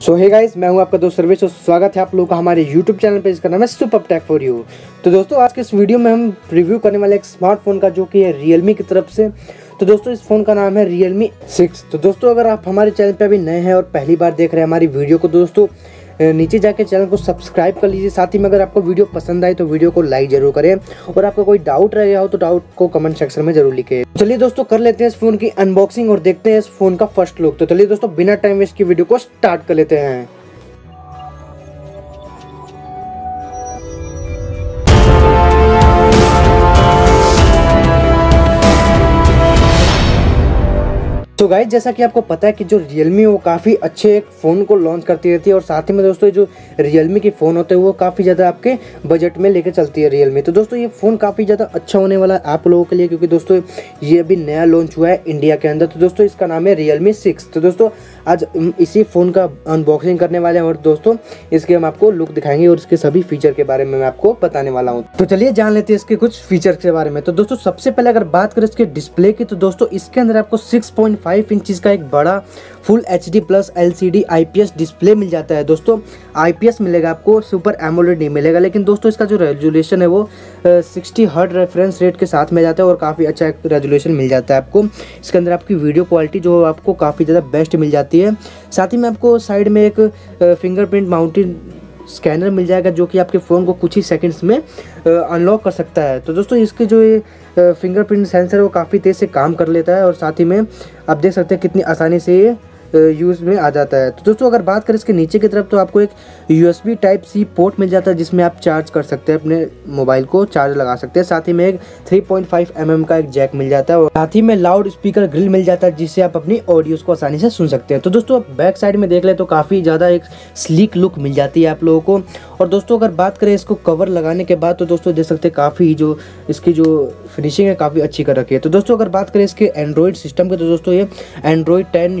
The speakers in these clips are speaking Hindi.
सो हे गाइज़ मैं हूँ आपका दोस्त सर्विस और स्वागत है आप लोगों का हमारे यूट्यूब चैनल पे इसका नाम है सुपर टेक फॉर यू तो दोस्तों, आज के इस वीडियो में हम रिव्यू करने वाले एक स्मार्टफ़ोन का, जो कि है रियलमी की तरफ़ से। तो दोस्तों, इस फ़ोन का नाम है रियलमी सिक्स तो दोस्तों, अगर आप हमारे चैनल पर अभी नए हैं और पहली बार देख रहे हैं हमारी वीडियो को, दोस्तों नीचे जाके चैनल को सब्सक्राइब कर लीजिए। साथ ही में अगर आपको वीडियो पसंद आए तो वीडियो को लाइक ज़रूर करें। और आपका कोई डाउट रह गया हो तो डाउट को कमेंट सेक्शन में ज़रूर लिखे। चलिए दोस्तों, कर लेते हैं इस फ़ोन की अनबॉक्सिंग और देखते हैं इस फ़ोन का फ़र्स्ट लुक तो चलिए दोस्तों, बिना टाइम वेस्ट की वीडियो को स्टार्ट कर लेते हैं। तो गाइज़ जैसा कि आपको पता है कि जो रियलमी वो काफ़ी अच्छे एक फ़ोन को लॉन्च करती रहती है और साथ ही में दोस्तों जो रियलमी के फ़ोन होते हैं, वो काफ़ी ज़्यादा आपके बजट में लेकर चलती है रियलमी तो दोस्तों ये फ़ोन काफ़ी ज़्यादा अच्छा होने वाला है आप लोगों के लिए क्योंकि दोस्तों ये अभी नया लॉन्च हुआ है इंडिया के अंदर। तो दोस्तों इसका नाम है रियलमी सिक्स तो दोस्तों आज इसी फ़ोन का अनबॉक्सिंग करने वाले हैं और दोस्तों इसके हम आपको लुक दिखाएँगे और इसके सभी फीचर के बारे में मैं आपको बताने वाला हूँ। तो चलिए जान लेते हैं इसके कुछ फीचर के बारे में। तो दोस्तों सबसे पहले अगर बात करें इसके डिस्प्ले की तो दोस्तों इसके अंदर आपको सिक्स पॉइंट फाइव इंचज़ का एक बड़ा full H D plus L C D I P S display मिल जाता है। दोस्तों आई पी एस मिलेगा आपको सुपर एमोलेड नहीं मिलेगा, लेकिन दोस्तों, इसका जो रेजुलेशन है वो सिक्सटी हर्ट रेफरेंस रेट के साथ में जाता है और काफ़ी अच्छा एक रेजुलेशन मिल जाता है आपको। इसके अंदर आपकी वीडियो क्वालिटी जो आपको काफ़ी ज़्यादा बेस्ट मिल जाती है। साथ ही में आपको साइड में एक फिंगरप्रिंट माउंटेन स्कैनर मिल जाएगा जो कि आपके फ़ोन को कुछ ही सेकंड्स में अनलॉक कर सकता है। तो दोस्तों, इसके जो ये फिंगरप्रिंट सेंसर है, वो काफ़ी तेज़ से काम कर लेता है और साथ ही में आप देख सकते हैं कितनी आसानी से ये यूज़ में आ जाता है। तो दोस्तों, अगर बात करें इसके नीचे की तरफ़ तो आपको एक यूएसबी टाइप सी पोर्ट मिल जाता है, जिसमें आप चार्ज कर सकते हैं, अपने मोबाइल को चार्ज लगा सकते हैं। साथ ही में एक 3.5 पॉइंट mm का एक जैक मिल जाता है और साथ ही में लाउड स्पीकर ग्रिल मिल जाता है, जिससे आप अपनी ऑडियोज़ को आसानी से सुन सकते हैं। तो दोस्तों, आप बैक साइड में देख ले तो काफ़ी ज़्यादा एक स्लीक लुक मिल जाती है आप लोगों को। और दोस्तों, अगर बात करें इसको कवर लगाने के बाद तो दोस्तों, देख सकते हैं काफ़ी जो इसकी जो फिनिशिंग है, काफ़ी अच्छी कर रखी है। तो दोस्तों, अगर बात करें इसके एंड्रॉयड सिस्टम के तो दोस्तों, ये एंड्रॉयड टेन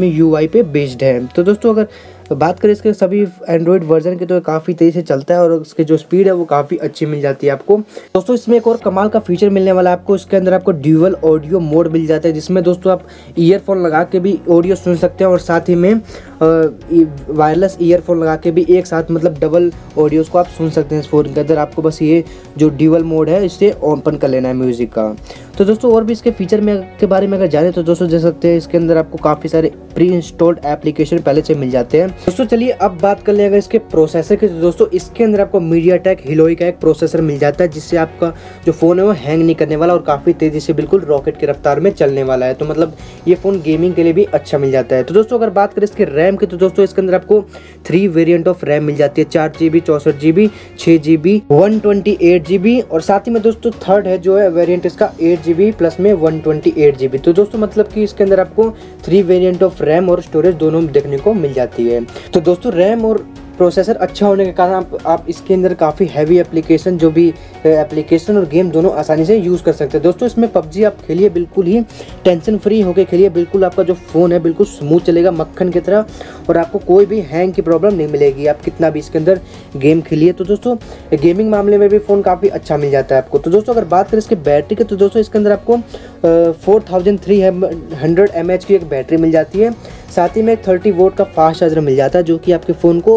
रियलमी यू पे बेस्ड है। तो दोस्तों अगर तो बात करें इसके सभी एंड्रॉयड वर्जन के तो काफ़ी तेज़ी से चलता है और उसकी जो स्पीड है वो काफ़ी अच्छी मिल जाती है आपको। दोस्तों, इसमें एक और कमाल का फीचर मिलने वाला है आपको। इसके अंदर आपको ड्यूअल ऑडियो मोड मिल जाता है, जिसमें दोस्तों आप ईयरफोन लगा के भी ऑडियो सुन सकते हैं और साथ ही में वायरलेस ईयरफोन लगा के भी एक साथ मतलब डबल ऑडियोज को आप सुन सकते हैं इस फ़ोन के अंदर। आपको बस ये जो ड्यूअल मोड है, इसे ओपन कर लेना है म्यूज़िक का। तो दोस्तों, और भी इसके फीचर में के बारे में अगर जाने तो दोस्तों, देख सकते हैं इसके अंदर आपको काफ़ी सारे प्री इंस्टॉल्ड एप्लीकेशन पहले से मिल जाते हैं। दोस्तों, चलिए अब बात कर ले अगर इसके प्रोसेसर की। तो दोस्तों, इसके अंदर आपको मीडिया टेक हिलोई का एक प्रोसेसर मिल जाता है, जिससे आपका जो फ़ोन है वो हैंग नहीं करने वाला और काफ़ी तेज़ी से बिल्कुल रॉकेट की रफ्तार में चलने वाला है। तो मतलब ये फ़ोन गेमिंग के लिए भी अच्छा मिल जाता है। तो दोस्तों, अगर बात करें इसके रैम की तो दोस्तों, इसके अंदर आपको थ्री वेरियंट ऑफ़ रैम मिल जाती है। चार जी बी चौसठ जी बी छः G B one twenty eight G B और साथ ही में दोस्तों थर्ड है जो है वेरियंट इसका एट जी बी प्लस में one twenty eight G B तो दोस्तों मतलब कि इसके अंदर आपको थ्री वेरियंट ऑफ़ रैम और स्टोरेज दोनों देखने को मिल जाती है। तो दोस्तों रैम और प्रोसेसर अच्छा होने के कारण आप, आप इसके अंदर काफ़ी हैवी एप्लीकेशन जो भी एप्लीकेशन और गेम दोनों आसानी से यूज़ कर सकते हैं। दोस्तों इसमें पबजी आप खेलिए बिल्कुल ही टेंशन फ्री होकर खेलिए। बिल्कुल आपका जो फ़ोन है बिल्कुल स्मूथ चलेगा मक्खन की तरह और आपको कोई भी हैंग की प्रॉब्लम नहीं मिलेगी। आप कितना भी इसके अंदर गेम खेलिए। तो दोस्तों गेमिंग मामले में भी फ़ोन काफ़ी अच्छा मिल जाता है आपको। तो दोस्तों अगर बात करें इसके बैटरी की तो दोस्तों इसके अंदर आपको four thousand three hundred M H की एक बैटरी मिल जाती है। साथ ही में थर्टी वोट का फास्ट चार्जर मिल जाता है, जो कि आपके फ़ोन को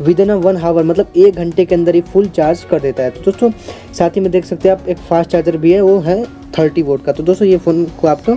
within a one hour मतलब एक घंटे के अंदर ही फुल चार्ज कर देता है। तो दोस्तों, साथ ही में देख सकते हैं आप, एक फास्ट चार्जर भी है, वो है थर्टी वोट का। तो दोस्तों, ये फ़ोन को आपको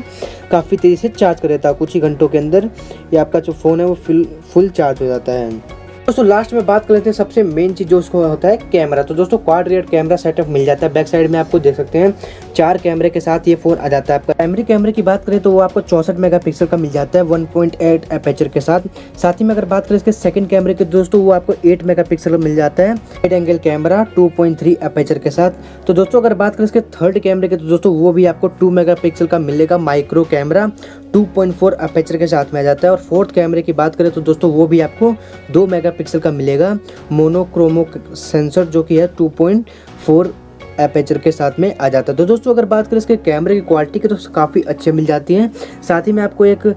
काफ़ी तेज़ी से चार्ज कर देता है, कुछ ही घंटों के अंदर ये आपका जो फ़ोन है, वो फुल फुल चार्ज हो जाता है। दोस्तों लास्ट में बात कर लेते हैं सबसे मेन चीज़ जो उसको होता है कैमरा तो दोस्तों क्वाड रेड कैमरा सेटअप मिल जाता है। बैक साइड में आपको देख सकते हैं, चार कैमरे के साथ ये फ़ोन आ जाता है आपका। प्राइमरी कैमरे की बात करें तो वो आपको चौसठ मेगापिक्सल का मिल जाता है 1.8 पॉइंट के साथ। साथ ही में अगर बात करें इसके सेकंड कैमरे की, दोस्तों, वो आपको 8 मेगापिक्सल का मिल जाता है। एट एंगल कैमरा 2.3 एपेचर के साथ। तो दोस्तों, अगर बात करें इसके थर्ड कैमरे के तो दोस्तों, वो भी आपको टू मेगा का मिलेगा माइक्रो कैमरा 2.4 अपेचर के साथ में आ जाता है। और फोर्थ कैमरे की बात करें तो दोस्तों, वो भी आपको दो मेगापिक्सल का मिलेगा। मोनोक्रोमो सेंसर जो कि है 2.4 एपेचर के साथ में आ जाता है। तो दोस्तों, अगर बात करें इसके कैमरे की क्वालिटी की तो काफ़ी अच्छे मिल जाती हैं। साथ ही में आपको एक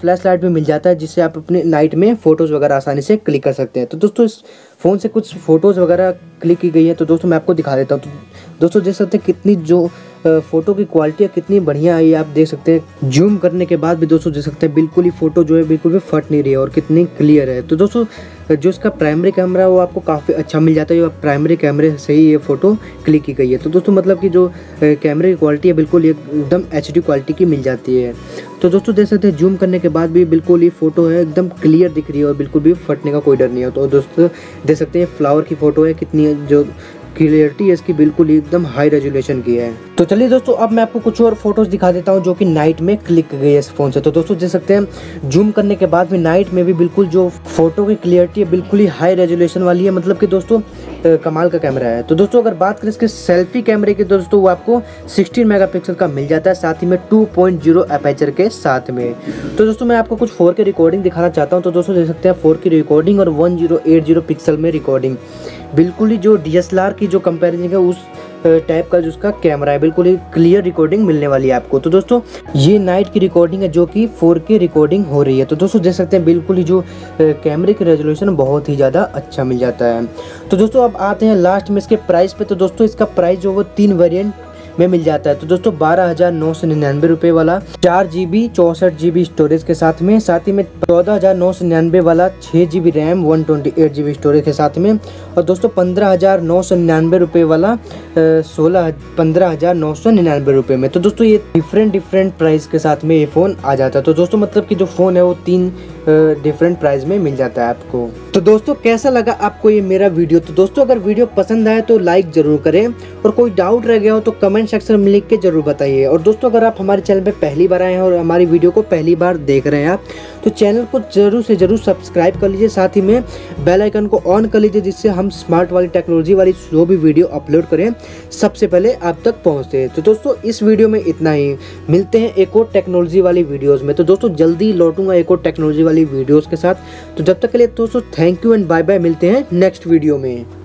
फ्लैश लाइट भी मिल जाता है, जिससे आप अपने नाइट में फ़ोटोज़ वगैरह आसानी से क्लिक कर सकते हैं। तो दोस्तों, इस फ़ोन से कुछ फ़ोटोज़ वगैरह क्लिक की गई है तो दोस्तों, मैं आपको दिखा देता हूँ। तो दोस्तों, देख सकते हैं कितनी जो फ़ोटो की क्वालिटी कितनी बढ़िया आई आप देख सकते हैं। जूम करने के बाद भी दोस्तों देख सकते हैं, बिल्कुल ही फ़ोटो जो है, बिल्कुल भी फट नहीं रही है और कितनी क्लियर है। तो दोस्तों, जो इसका प्राइमरी कैमरा है, वो आपको काफ़ी अच्छा मिल जाता है, जो प्राइमरी कैमरे से ही ये फ़ोटो क्लिक की गई है। तो दोस्तों मतलब कि जो कैमरे की क्वालिटी है, बिल्कुल एकदम एचडी क्वालिटी की मिल जाती है। तो दोस्तों, देख सकते हैं, जूम करने के बाद भी बिल्कुल ही फ़ोटो है, एकदम क्लियर दिख रही है और बिल्कुल भी फटने का कोई डर नहीं है। तो दोस्तों, देख सकते हैं फ्लावर की फ़ोटो है, कितनी जो क्लियरिटी इसकी बिल्कुल एकदम हाई रेजोल्यूशन की है। तो चलिए दोस्तों, अब मैं आपको कुछ और फ़ोटोज़ दिखा देता हूँ जो कि नाइट में क्लिक गई है इस फ़ोन से। तो दोस्तों, देख सकते हैं जूम करने के बाद भी नाइट में भी बिल्कुल जो फ़ोटो की क्लियरिटी है, बिल्कुल ही हाई रेजोल्यूशन वाली है। मतलब कि दोस्तों कमाल का कैमरा है। तो दोस्तों, अगर बात करें इसके सेल्फी कैमरे की दोस्तों, वो आपको 16 मेगापिक्सल का मिल जाता है, साथ ही में 2.0 पॉइंट के साथ में। तो दोस्तों, मैं आपको कुछ फोर के रिकॉर्डिंग दिखाना चाहता हूँ। तो दोस्तों, देख सकते हैं, फोर की रिकॉर्डिंग और वन पिक्सल में रिकॉर्डिंग बिल्कुल ही जो डीएसएलआर की जो कंपेरिजन है, उस टाइप का जो उसका कैमरा है, बिल्कुल ही क्लियर रिकॉर्डिंग मिलने वाली है आपको। तो दोस्तों, ये नाइट की रिकॉर्डिंग है जो कि 4K रिकॉर्डिंग हो रही है। तो दोस्तों, देख सकते हैं, बिल्कुल ही जो कैमरे की रेजोल्यूशन बहुत ही ज़्यादा अच्छा मिल जाता है। तो दोस्तों, अब आते हैं लास्ट में इसके प्राइस पे। तो दोस्तों, इसका प्राइस जो वो तीन वेरियंट में मिल जाता है। तो दोस्तों, बारह हज़ार नौ सौ निन्यानवे रुपए वाला चार जी बी चौसठ जी बी स्टोरेज के साथ में, साथ ही में चौदह हज़ार नौ सौ निन्यानवे वाला छह G B RAM one twenty eight G B storage के साथ में। और दोस्तों, पंद्रह हज़ार नौ सौ निन्यानवे रुपए वाला सोलह, पंद्रह हज़ार नौ सौ निन्यानवे रुपए में। तो दोस्तों, ये डिफरेंट डिफरेंट प्राइस के साथ में ये फ़ोन आ जाता है। तो दोस्तों मतलब कि जो फ़ोन है वो तीन डिफरेंट प्राइस में मिल जाता है आपको। तो दोस्तों, कैसा लगा आपको ये मेरा वीडियो? तो दोस्तों, अगर वीडियो पसंद आए तो लाइक ज़रूर करें। और कोई डाउट रह गया हो तो कमेंट सेक्शन में लिख के ज़रूर बताइए। और दोस्तों, अगर आप हमारे चैनल पे पहली बार आए हैं और हमारी वीडियो को पहली बार देख रहे हैं आप तो चैनल को ज़रूर से ज़रूर सब्सक्राइब कर लीजिए। साथ ही में बेल आइकन को ऑन कर लीजिए, जिससे हम स्मार्ट वाली टेक्नोलॉजी वाली जो भी वीडियो अपलोड करें, सबसे पहले आप तक पहुँचते हैं। तो दोस्तों, इस वीडियो में इतना ही। मिलते हैं एक और टेक्नोलॉजी वाली वीडियोज़ में। तो दोस्तों, जल्दी लौटूँगा एक और टेक्नोलॉजी वाली वीडियोज़ के साथ। तो जब तक के लिए दोस्तों thank you and bye bye मिलते हैं नेक्स्ट वीडियो में।